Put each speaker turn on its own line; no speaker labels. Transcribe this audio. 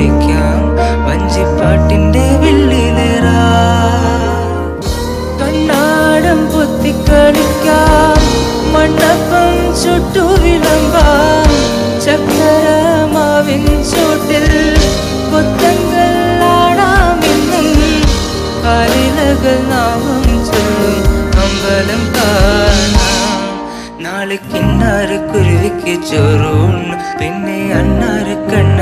കുടിക്കാം. വഞ്ചിപ്പാട്ടിന്റെ വെള്ളിലേറാ കണ്ണാടം പൊത്തിക്കളിക്കാം മണ്ണപ്പം ചുട്ടു വിളമ്പാം. ചക്കരമാവിൻ ചൂട്ടിൽ കൊത്തങ്ങളാടാമെന്നും കാലിലകൾ നാമം ചൊല്ലും അമ്പലം കാണാം. നാളെ കിണ്ണാറ് കുരുവിക്ക് ചോറൂൺ. പിന്നെ അണ്ണാറ് കണ്ണ